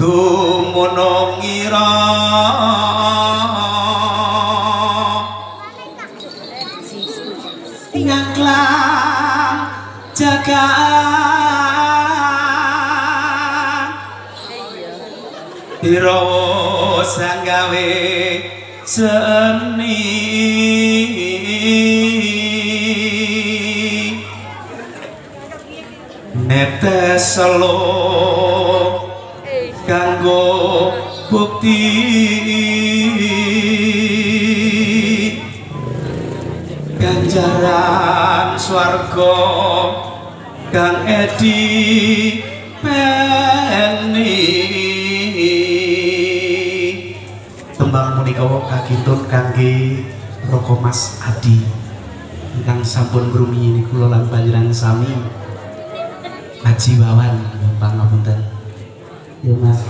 dumunungira ngaklang jagaan Irawa sang gawe seni? Netes selo kanggo bukti. Ganjaran swarga kang edi peni tembang punika kagitun kangge Roko Mas Adi. Ingkang sampun ngrumiyi kula lan panjenengan sami. Haji Wawan pangapunten ya Mas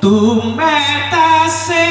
Tumetase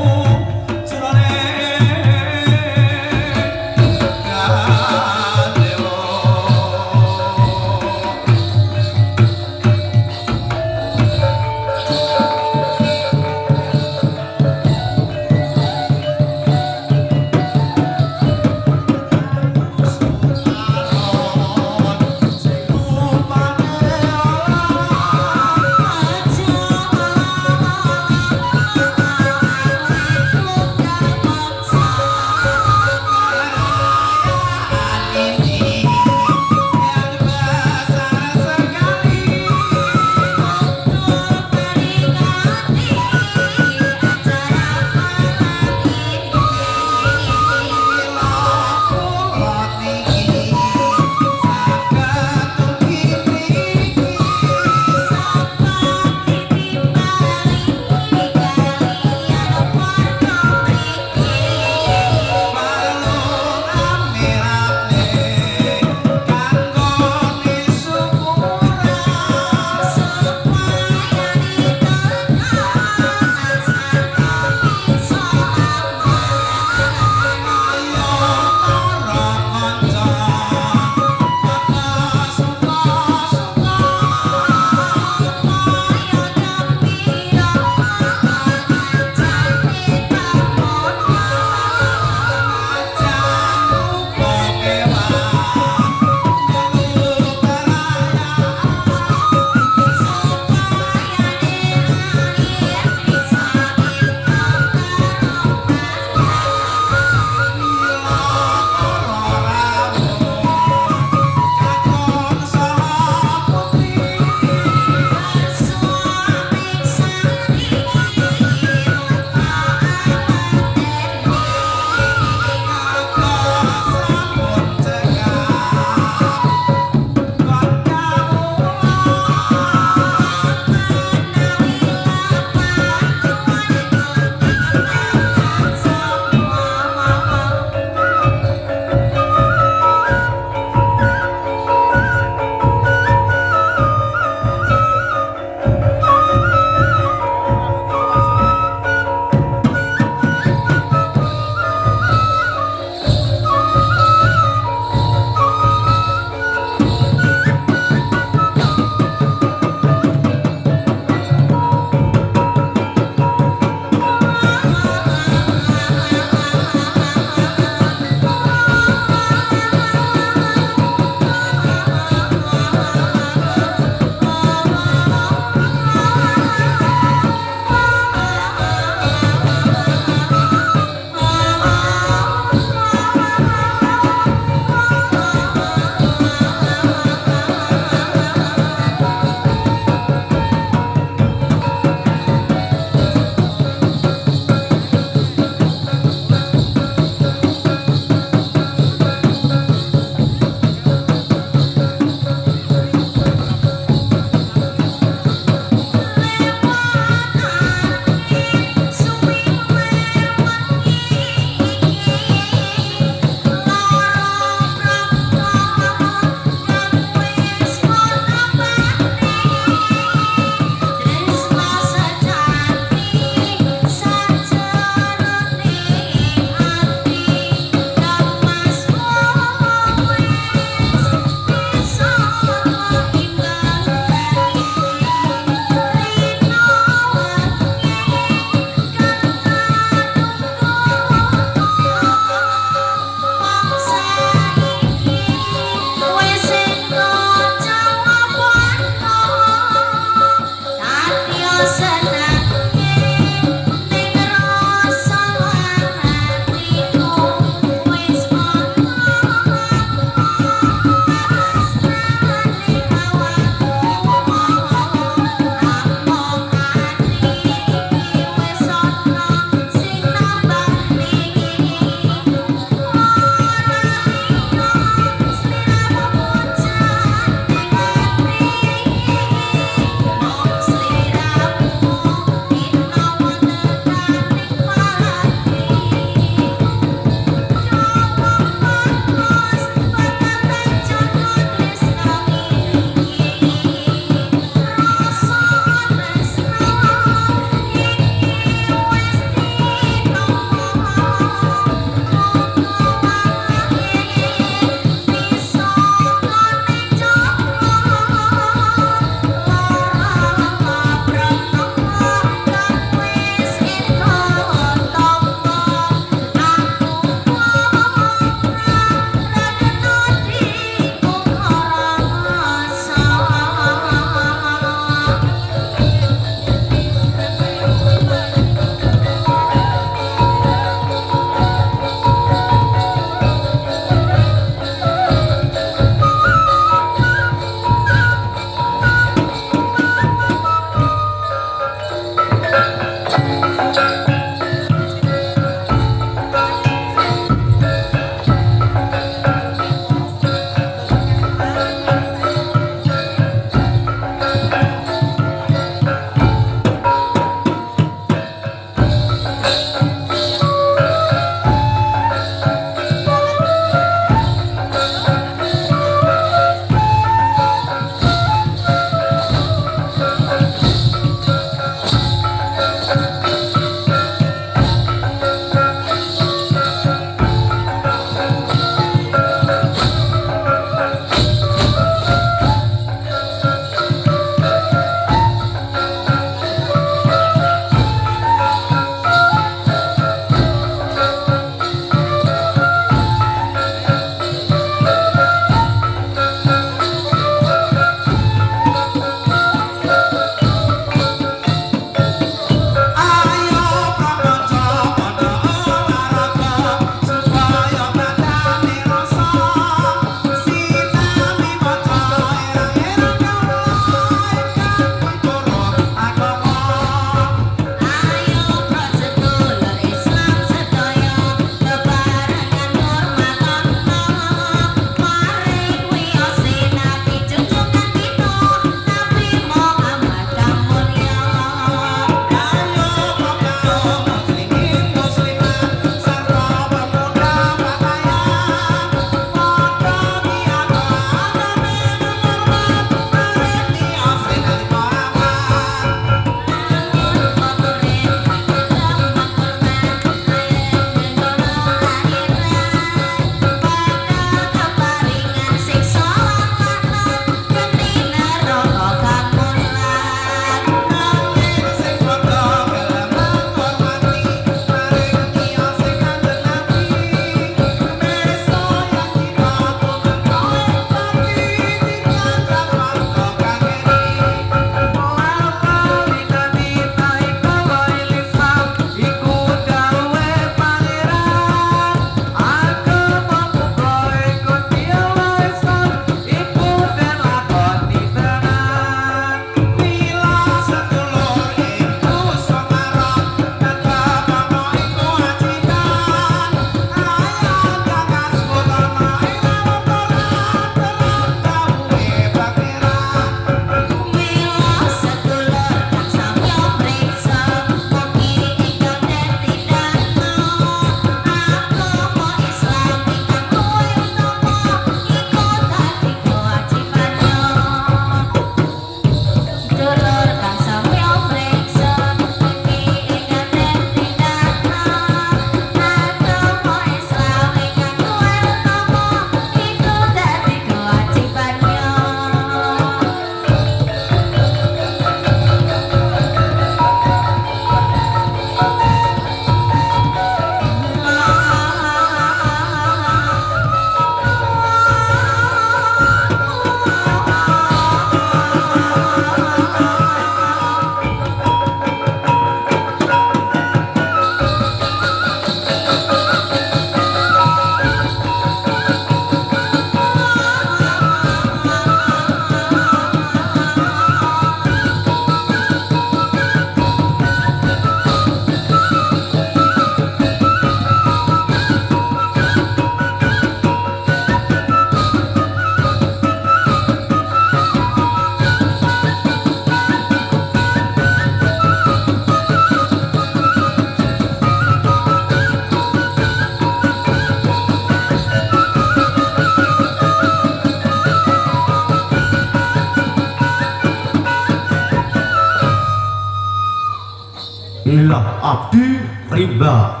Inilah abdi riba